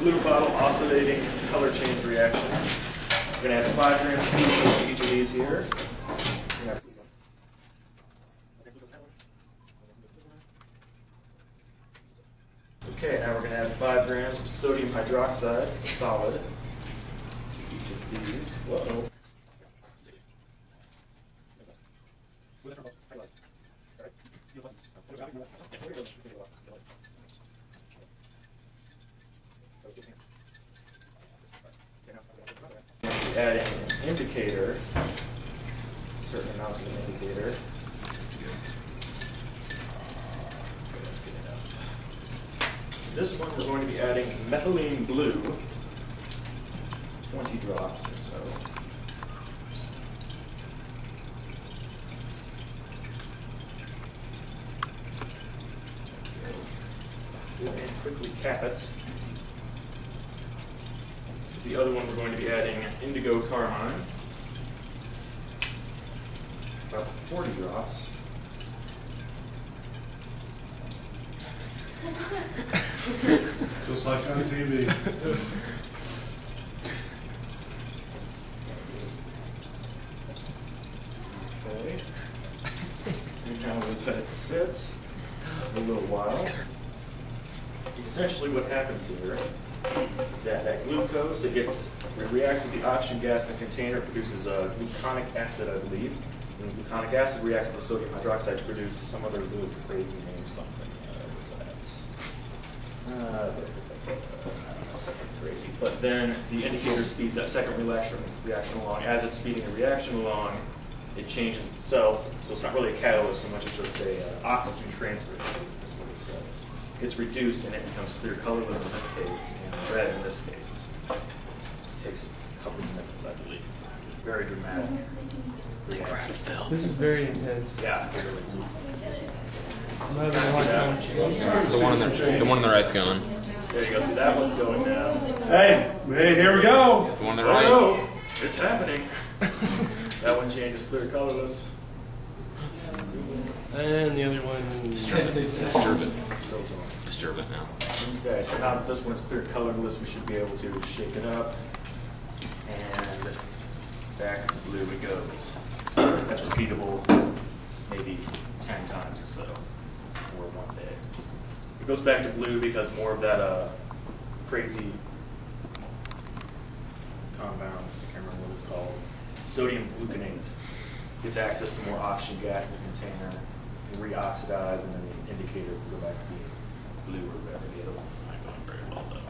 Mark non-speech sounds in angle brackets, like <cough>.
blue bottle oscillating color change reaction. We're gonna add five grams of to each of these here. Okay, now we're gonna add five grams of sodium hydroxide, solid, to each of these. Whoa. Adding an indicator, certain amounts of an indicator. This one, we're going to be adding methylene blue, 20 drops or so. And quickly cap it. The other one, we're going to be adding indigo carmine. About 40 drops. <laughs> Just like on TV. Okay. And now we'll let it sit a little while. Essentially what happens here that that glucose, it gets, it reacts with the oxygen gas in the container, produces uh, gluconic acid, I believe. And gluconic acid reacts with sodium hydroxide to produce some other really crazy name, something, uh, what's that? Uh, something crazy. But then the indicator speeds that second reaction, reaction along. As it's speeding the reaction along, it changes itself, so it's not really a catalyst so much as just a uh, oxygen transfer. Is what it's, uh, gets reduced and it becomes clear colorless in this case and red in this case. It takes a couple of minutes, I believe. Very dramatic reaction. This is very intense. Yeah, really. I'm having a hard time. The one on the, the one on the right's going. There you go. See that one's going now. Hey, hey, here we go. The one on the Oh right. no, it's happening. <laughs> that one changes clear colorless. And the other one. Disturb it. Disturb it. Disturb it now. Okay, so now that this one's clear colorless, we should be able to shake it up. And back to blue it goes. That's repeatable maybe 10 times or so, or one day. It goes back to blue because more of that uh, crazy compound, I can't remember what it's called, sodium gluconate, gets access to more oxygen gas in the container, can reoxidize and then the indicator will go back to being blue or red whatever the other one might not very well though.